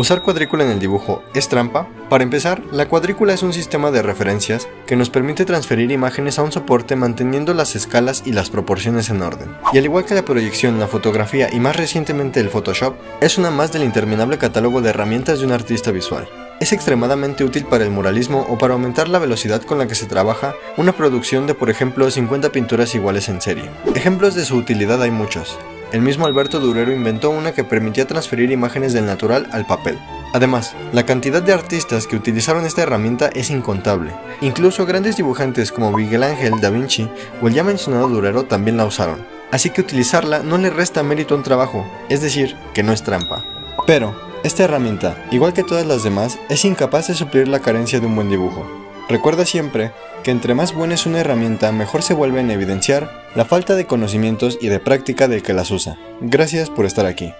¿Usar cuadrícula en el dibujo es trampa? Para empezar, la cuadrícula es un sistema de referencias que nos permite transferir imágenes a un soporte manteniendo las escalas y las proporciones en orden. Y al igual que la proyección, la fotografía y más recientemente el Photoshop, es una más del interminable catálogo de herramientas de un artista visual. Es extremadamente útil para el muralismo o para aumentar la velocidad con la que se trabaja una producción de por ejemplo 50 pinturas iguales en serie. Ejemplos de su utilidad hay muchos, el mismo Alberto Durero inventó una que permitía transferir imágenes del natural al papel. Además, la cantidad de artistas que utilizaron esta herramienta es incontable. Incluso grandes dibujantes como Miguel Ángel, Da Vinci o el ya mencionado Durero también la usaron. Así que utilizarla no le resta mérito a un trabajo, es decir, que no es trampa. Pero, esta herramienta, igual que todas las demás, es incapaz de suplir la carencia de un buen dibujo. Recuerda siempre que entre más buena es una herramienta, mejor se vuelve en evidenciar la falta de conocimientos y de práctica del que las usa. Gracias por estar aquí.